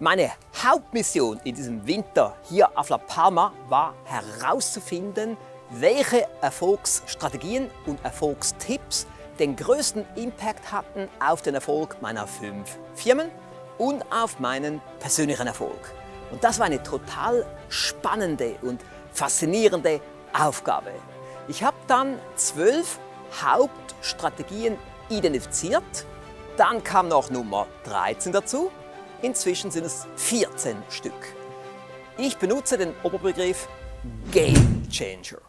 Meine Hauptmission in diesem Winter hier auf La Palma war herauszufinden, welche Erfolgsstrategien und Erfolgstipps den größten Impact hatten auf den Erfolg meiner fünf Firmen und auf meinen persönlichen Erfolg. Und das war eine total spannende und faszinierende Aufgabe. Ich habe dann zwölf Hauptstrategien identifiziert. Dann kam noch Nummer 13 dazu. Inzwischen sind es 14 Stück. Ich benutze den Oberbegriff Game Changer.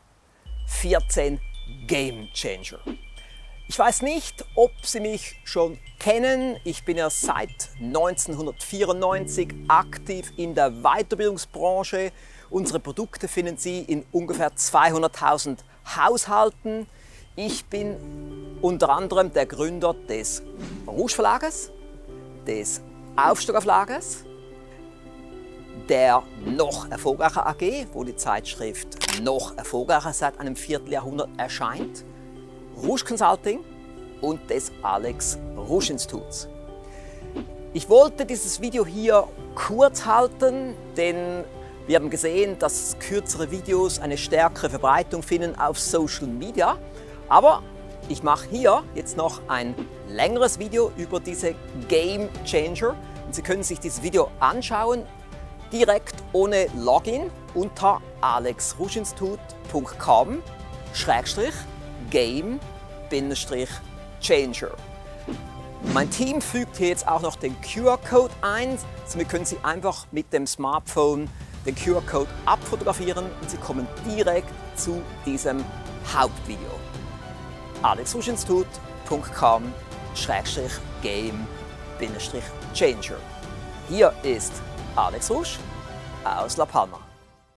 14 Game Changer. Ich weiß nicht, ob Sie mich schon kennen. Ich bin ja seit 1994 aktiv in der Weiterbildungsbranche. Unsere Produkte finden Sie in ungefähr 200.000 Haushalten. Ich bin unter anderem der Gründer des Rouge Verlages, des Aufstocker Verlages, der noch erfolgreicher AG, wo die Zeitschrift noch erfolgreicher seit einem Vierteljahrhundert erscheint Rouge Consulting und des Alex Rouge Instituts. Ich wollte dieses Video hier kurz halten, denn wir haben gesehen, dass kürzere Videos eine stärkere Verbreitung finden auf Social Media. Aber ich mache hier jetzt noch ein längeres Video über diese Game Changer. Und Sie können sich dieses Video anschauen, direkt ohne Login unter alexruschinstitut.com Game-Changer. Mein Team fügt hier jetzt auch noch den QR-Code ein. Somit können Sie einfach mit dem Smartphone den QR-Code abfotografieren und Sie kommen direkt zu diesem Hauptvideo. alexruschinstitut.com Game-Changer. Hier ist Alex Rusch aus La Palma.